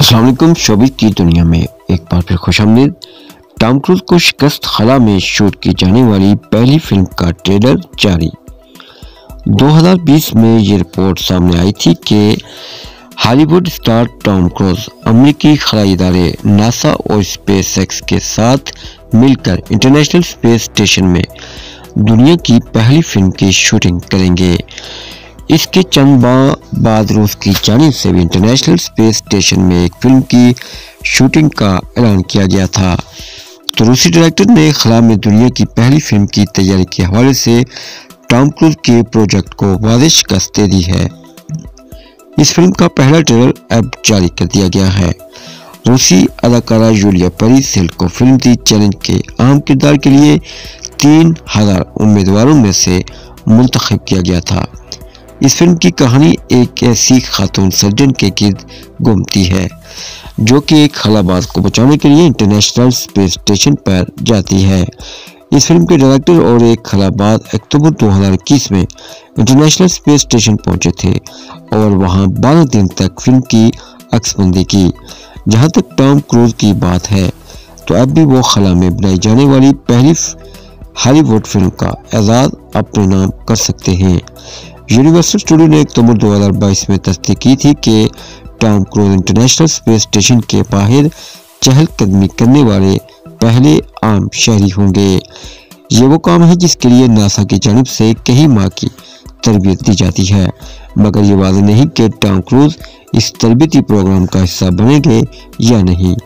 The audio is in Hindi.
असलम शोबित की दुनिया में एक बार फिर खुश आमदीद टॉम क्रूज को शिकस्त खला में शूट की जाने वाली पहली फ़िल्म का ट्रेलर जारी। 2020 में ये रिपोर्ट सामने आई थी कि हॉलीवुड स्टार टॉम क्रूज अमरीकी खलाई इदारे नासा और स्पेस एक्स के साथ मिलकर इंटरनेशनल स्पेस स्टेशन में दुनिया की पहली फ़िल्म की शूटिंग करेंगे। इसके चंद माह बाद रूस की जानब से भी इंटरनेशनल स्पेस स्टेशन में एक फ़िल्म की शूटिंग का ऐलान किया गया था। तो रूसी डायरेक्टर ने खला में दुनिया की पहली फ़िल्म की तैयारी के हवाले से टॉम क्रूज के प्रोजेक्ट को वादिश शिकस्त दे दी है। इस फ़िल्म का पहला ट्रेलर अब जारी कर दिया गया है। रूसी अदाकारा यूलिया परी को फ़िल्म दी चैलेंज के अहम किरदार के लिए तीन हज़ार उम्मीदवारों में से मुंतखब किया गया था। इस फ़िल्म की कहानी एक ऐसी खातून सर्जन के गिर्द घूमती है, जो कि एक खलाबाज को बचाने के लिए इंटरनेशनल स्पेस स्टेशन पर जाती है। इस फ़िल्म के डायरेक्टर और एक खलाबाज अक्टूबर 2021 में इंटरनेशनल स्पेस स्टेशन पहुँचे थे और वहाँ 12 दिन तक फ़िल्म की अक्सबंदी की। जहाँ तक टॉम क्रूज की बात है तो अब भी वो खला में बनाई जाने वाली पहली हॉलीवुड फ़िल्म का एजाज अपने नाम कर सकते हैं। यूनिवर्सल स्टूडियो ने अक्टूबर 2022 में तस्दीक की थी कि Tom Cruise International Space Station के बाहर चहलकदमी करने वाले पहले आम शहरी होंगे। ये वो काम है जिसके लिए नासा की जानब से कई माह की तरबियत दी जाती है। मगर ये वाज नहीं कि टॉम क्रूज इस तरबियती प्रोग्राम का हिस्सा बनेंगे या नहीं।